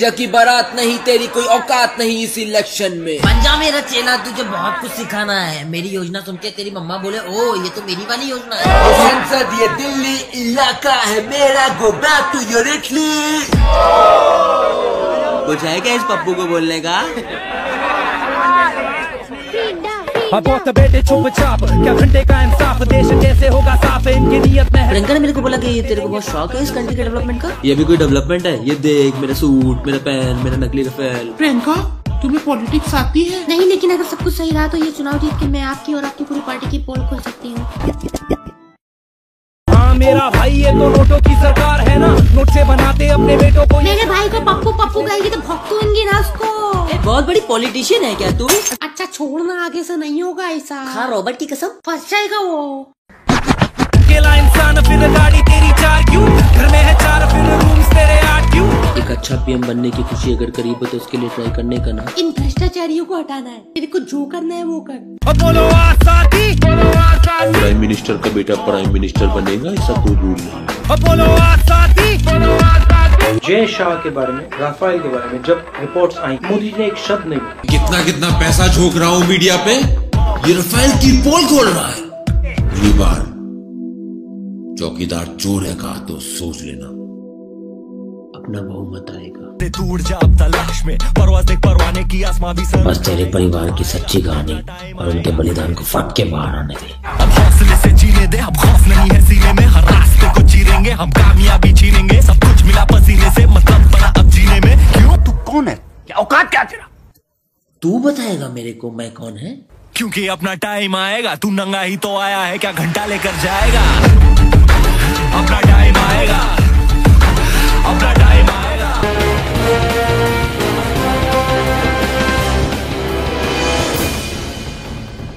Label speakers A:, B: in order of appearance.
A: भतीजा की बारात नहीं तेरी कोई औकात नहीं इस इलेक्शन में।
B: पंजा मेरा चेला तुझे बहुत कुछ सिखाना है। मेरी योजना सुन के तेरी मम्मा बोले ओ ये तो मेरी वाली योजना है।
A: संसद ये दिल्ली इलाका है मेरा go back to your Italy कुछ है क्या इस पप्पू को बोलने का?
C: बहुत बेटे चुप चाप क्या घंटे का इंसाफ? देश कैसे होगा साफ़? इनकी नीयत में है।
B: प्रियंका ने मेरे को बोला कि ये तेरे को बहुत शौक है इस कंट्री के डेवलपमेंट का।
A: ये भी कोई डेवलपमेंट है? ये देख मेरा सूट मेरा पेन मेरा नकली रफेल।
D: प्रियंका तुम्हें पॉलिटिक्स आती है?
E: नहीं लेकिन अगर सब कुछ सही रहा तो ये चुनाव जीत के मैं आपकी और आपकी पूरी पार्टी की पोल खोल सकती हूँ।
C: हाँ मेरा भाई ये तो नोटों की सरकार है ना। नोट से बनाते अपने बेटों को
E: मेरे भाई को पप्पू पप्पू कहेगी तो भक्तूँगी ना उसको।
B: बहुत बड़ी पॉलिटिशियन है क्या तू?
E: अच्छा छोड़ना आगे से नहीं होगा ऐसा।
B: हाँ रॉबर्ट की कसम।
E: फंस जाएगा वो।
C: अकेला इंसान फिर गाड़ी तेरी चार क्यों? घर में है चार फिर रूम्स तेरे आठ क्यों?
A: एक अच्छा पीएम बनने की खुशी अगर करीब है तो उसके लिए ट्राई करने का ना।
E: इन भ्रष्टाचारियों को हटाना है। तेरे को जो करना है वो कर।
C: बोलो आसादी बोलो
F: प्राइम मिनिस्टर का बेटा प्राइम मिनिस्टर बनेगा ऐसा कोई रूल नहीं
C: बोलो आसादी
G: जय शाह के बारे में राफेल के बारे में जब रिपोर्ट्स आई मोदी जी ने एक शब्द नहीं
F: कितना कितना पैसा झोंक रहा हूँ मीडिया पे ये रफेल की पोल खोल रहा है। अगली बार चौकीदार चोर है कहा तो सोच लेना।
A: अपना बहुमत आएगा।
C: उड़ जा अब तलाश में परवाज परवाने की आसमां भी सर।
A: बस तेरे परिवार की सच्ची कहानी और उनके बलिदान को फट के बाहर आने दे।
C: अब हौसले से जीने दे अब खौफ नहीं है सीने में हर रास्ते को चीरेंगे हम कामयाबी कौन है? क्या औकात क्या तेरा?
A: तू बताएगा मेरे को मैं कौन है?
C: क्योंकि अपना टाइम आएगा तू नंगा ही तो आया है क्या घंटा लेकर जाएगा? अपना टाइम आएगा।